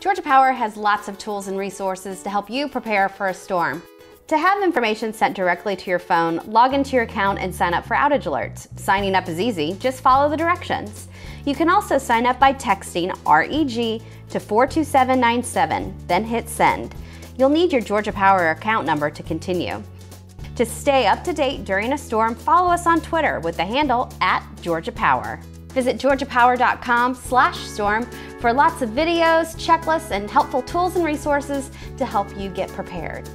Georgia Power has lots of tools and resources to help you prepare for a storm. To have information sent directly to your phone, log into your account and sign up for outage alerts. Signing up is easy, just follow the directions. You can also sign up by texting REG to 42797, then hit send. You'll need your Georgia Power account number to continue. To stay up to date during a storm, follow us on Twitter with the handle at Georgia Power. Visit georgiapower.com slash storm for lots of videos, checklists, and helpful tools and resources to help you get prepared.